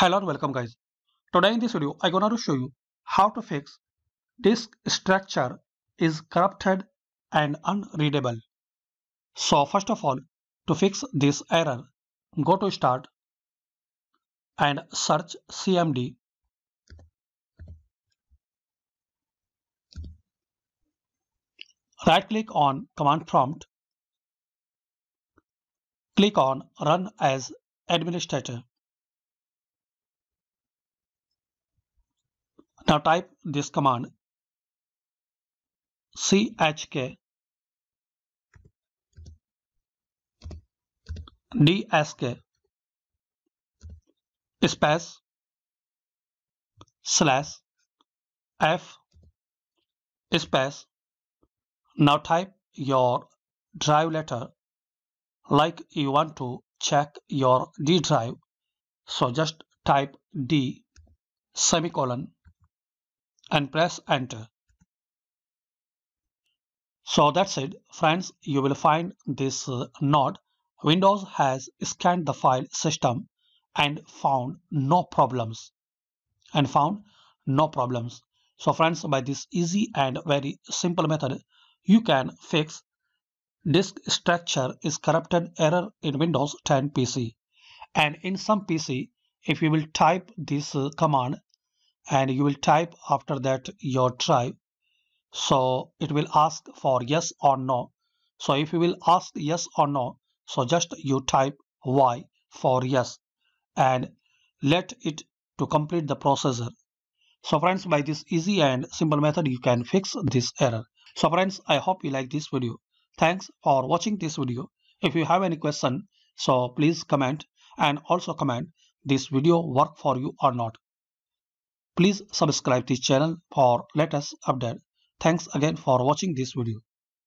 Hello and welcome guys. Today in this video I'm gonna to show you how to fix disk structure is corrupted and unreadable. So first of all to fix this error go to start and search cmd right click on command prompt click on run as administrator Now type this command. Chk dsk space. Slash. F. Space. Now type your drive letter like you want to check your D drive. So just type D semicolon and press enter. So that's it friends you will find this uh, node Windows has scanned the file system and found no problems and found no problems. So friends by this easy and very simple method you can fix disk structure is corrupted error in Windows 10 PC and in some PC if you will type this uh, command and you will type after that your drive so it will ask for yes or no. So if you will ask yes or no so just you type y for yes and let it to complete the processor. So friends by this easy and simple method you can fix this error. So friends i hope you like this video. Thanks for watching this video. If you have any question so please comment and also comment this video work for you or not Please subscribe this channel for latest update. Thanks again for watching this video.